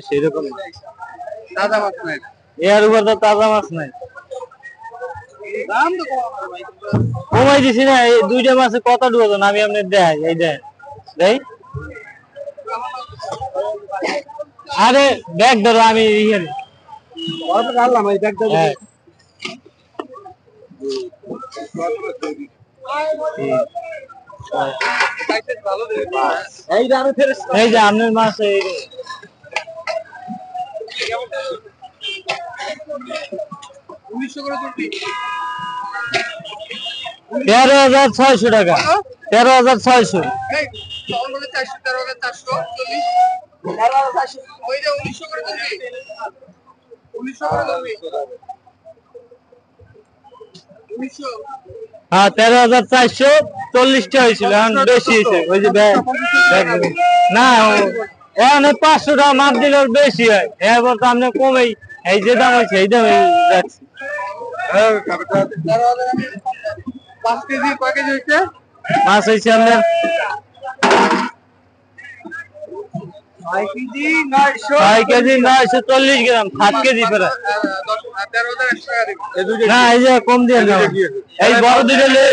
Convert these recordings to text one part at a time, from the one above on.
সেরকম তাজা মাছ নাই। এর উপর তো তাজা মাছ নাই। দাম তো কমাই দিছি না এই দুইটা মাছে কত ডজন আমি আপনার দেয় এই দেয় দেই। আরে ব্যাগ ধরো আমি ইয়ে এই হ্যাঁ। এই যে আপনার মাছ এই তেরো হাজার ছয়শো টাকা। তেরো হাজার ছয়শো। হ্যাঁ তেরো হাজার চারশো চল্লিশটা হয়েছিল এখন বেশি হয়েছে। ওই যে। না এখন পাঁচশো টাকা মাপ দিলে বেশি হয়। এবার তো আপনি কমেই এই যে দাম হয়েছে এই দামে যাচ্ছে। পাঁচ কেজি কয় কেজি হয়েছে? মাছ হয়েছে আপনার? ছয় কেজি নয়শো। চল্লিশ গ্রাম সাত কেজি না এই যে কম দিয়ে এই বড় দুটো নিয়ে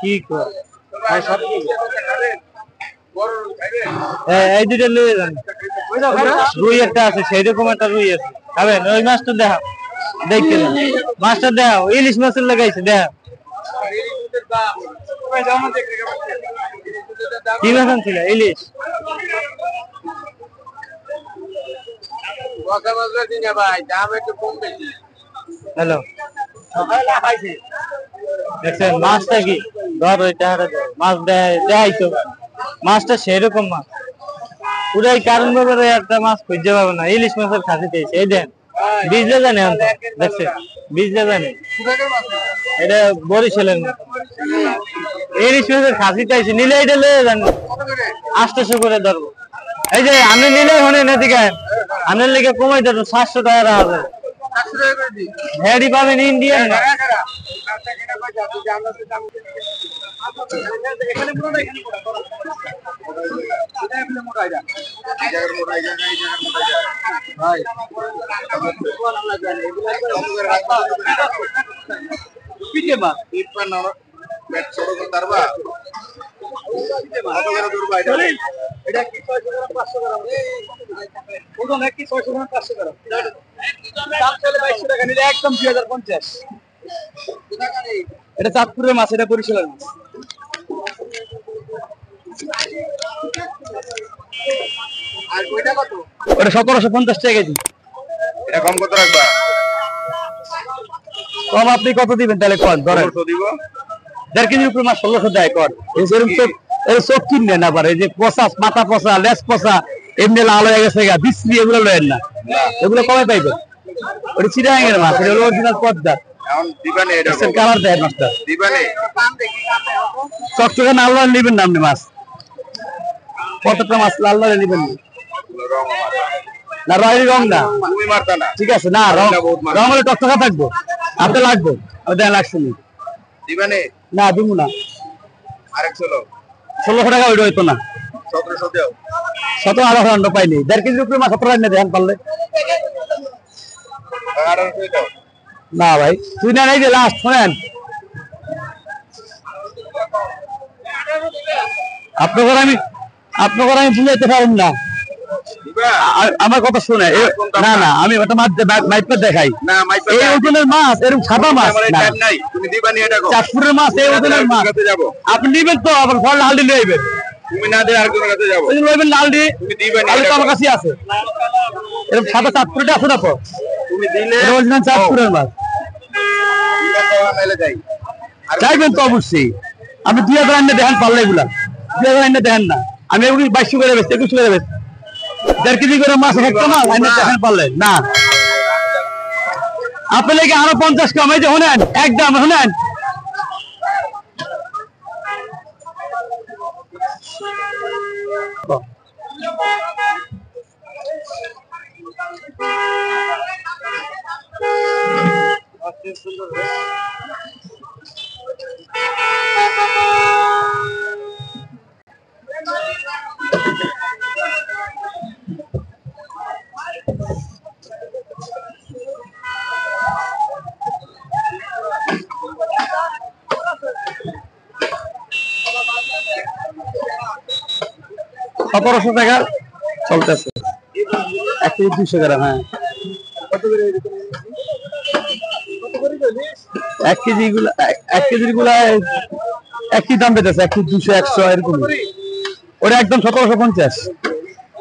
কি এ- এই দুটো নিয়ে যান। রুই একটা আছে সেই রকম একটা রুই আছে। খাবেন ওই মাছটা দেখা। দেখতে মাছটা দেখাও ইলিশ মাছের লাগাইছে দেখা। কি মাছ ছিল? ইলিশ? ভাই দাম একটু কম বেশি। হ্যালো। দেখছেন মাছটা কি? ধর ওই টাকাটা মাছ দেয় দেয় তো। মাছটা সেরকম মাছ। পুরো এই কারণ ব্যাপারে একটা মাছ খুঁজে পাবো না। ইলিশ মাছের খাসি পেয়েছে। এই দেন। জানে জানে এটা বরিশালের মতো। ইলিশ মাছের খাসি চাইছে নিলে এটা লয়ে যান। আটশোশো করে ধরবো। এই যে আপনি নিলে হনে না দিকে আপনার লেগে কমাই দেবো সাতশো টাকা রাখা যাবে হ্যাডি পাবেন ইন্ডিয়ান। না একদম দুই হাজার পঞ্চাশ এটা চাঁদপুরের মাছ এটা বরিশালের মাছ। আর ওইটা কত? ওটা সতেরোশো পঞ্চাশ টাকা কেজি। এটা কম কত রাখবা? কম আপনি কত দিবেন তাহলে কন? ধরেন। দিব। দেড় কেজির উপরে মাছ ষোলোশো দেয় কর এরকম চোখ এই চোখ কিনলে না পারে যে পচা মাথা পচা লেস পচা এমনি লাল হয়ে গেছে গা বিশ্রী এগুলো লয়েন না। এগুলো কমে পাইবেন? ওটা চিরাঙ্গের মাছ এটা হলো অরিজিনাল পদ্মা। এখন দিবানে এটা এসের কালার দেয় মাছটা। দিবানে? চকচকে লাল লাল নিবেন না আপনি মাছ? কতটা মাছ লাল লাল নিবেন? না। না রয়ের রং না। তুমি মারতা না। ঠিক আছে না রং রং হলে টকটকা থাকব? আপনি লাগবো? ওই দেন লাগছে না। দিবানে? না দিব না। আরেক ষোলো। ষোলোশো টাকা ওইটা হইতো না। সতেরোশো দেও। আঠারো পাইনি। দেড় কেজির উপরে মাছ সতেরো এনে দেন পারলে। না ভাই। তুই না নাই যে লাস্ট শোনেন। আপনাকে আমি আপনাকে আমি বুঝাইতে পারুন না। আমার কথা শুনে না না আমি ওটা মাছ মাইপে দেখাই। না এই ওজনের মাছ এরকম সাদা মাছ চাঁদপুরের মাছ এই ওজনের মাছ। যাব? আপনি নিবেন তো আবার ফল হালদি নিয়ে তুমি না দিয়ে আরেকজনের কাছে যাব? ওই লালডি তুমি দিবে না লালডি তো আমার কাছেই আছে। এরকম সাদা চাঁদপুরিটা আছে না তো তুমি দিলে এটা অরিজিনাল চাঁদপুরের মাছ। মেলে যাই। চাইবেন তো অবশ্যই। আমি দুই হাজার আইনে দেখেন পারলে এগুলা। দুই হাজার আইনে দেখেন না। আমি এগুলি বাইশশো করে বেশি একুশশো করে বেশি দেড় কেজি করে মাছ একটা মাছ। আইনে দেখেন পারলে না। আপেলে কি আরও পঞ্চাশ কম? এই যে শুনেন একদম শুনেন। সতেরোশো টাকা চলতেছে। এক কেজি দুইশো গ্রাম হ্যাঁ। এক কেজি গুলা এক- এক কেজিরগুলা একই দাম পেতেছে এক কেজি দুশো একশো এরকম। ওটা একদম সতেরোশো পঞ্চাশ।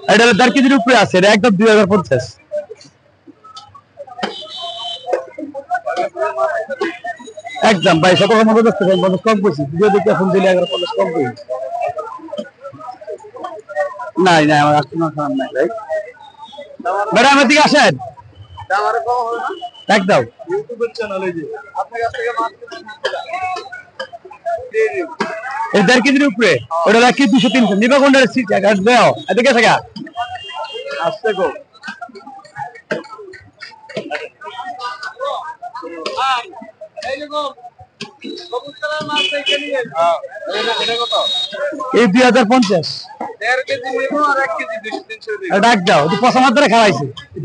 এটা হলো দেড় কেজির উপরে আছে এটা একদম দুই হাজার পঞ্চাশ। একদম ভাই সতেরোশো পঞ্চাশ কম করছি ভিডিও দেখে ফোন দিলে এগারো পঞ্চাশ কম করি নাই নাই আমার কাস্টমার খারাপ নাই। ভাই ম্যাডাম এদিকে আসেন। এক দাও। ইউটিউবের চ্যানেলে যে আপনার কাছ থেকে মাছ এই দেড় কেজির উপরে ওটা হলো দুশো তিনশো। নিবা কোনটা দাও এদিকে আছে আসতে গো। এই দুই হাজার পঞ্চাশ।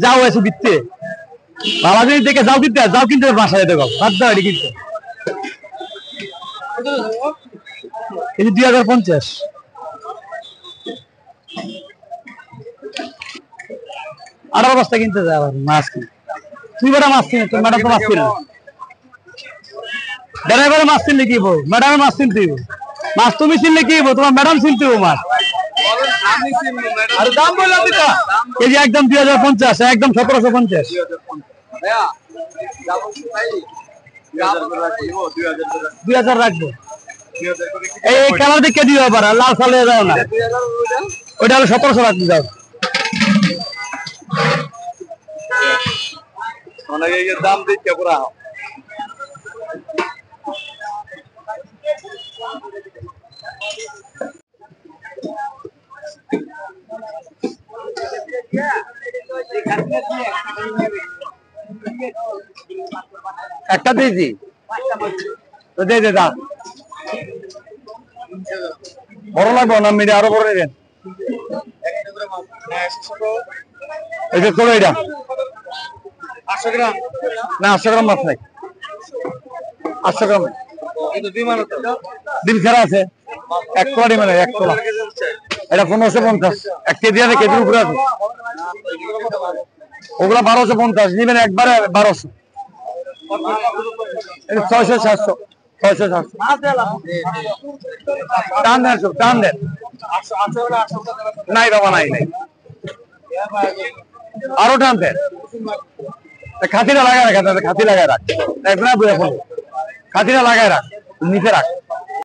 যাও দেখে যাও যাও কিনতে দাও দুই পঞ্চাশ। বস্তা কিনতে মাছ মাছ মাছ ড্রাইভারে মাছ কিনলে কি বল ম্যাডামে মাছ কিনতে মাছ তুমি চিনলে কি? তোমার ম্যাডাম চিনতে মাছ আমি চিনি ম্যাডাম আর দাম বললাম দিতা কেজি একদম দুই হাজার পঞ্চাশ একদম সতেরোশো পঞ্চাশ। দুই হাজার রাখব। এই কালার দিকে দিও আবার লাল সালে যাও না। ওইটা হলো সতেরোশো রাখতে যাও দাম দিচ্ছে পুরা। একটা দিয়েছি। তো দে দে বড় লাগবে না মিডিয়া আরও বড় নেবেন এটা ছোট এটা। আটশো গ্রাম। না আটশো গ্রাম মাছ নাই। আটশো গ্রাম। ডিম ছাড়া আছে। এক তোলা ডিম এক তোলা। এটা পনেরোশো পঞ্চাশ। এক কেজি আছে কেজির উপরে আছে। ওগুলা বারোশো পঞ্চাশ, নিবেন একবারে বারোশো। ছয়শো, সাতশো ছয়শো, সাতশো। টান দেন সব, টান দেন। নাই বাবা, নাই নাই। আরও টান দেন। খাতিটা লাগায় রাখ খাতি লাগায় রাখ। একবার বুঝে খাতিটা লাগায় রাখ, নিচে রাখ।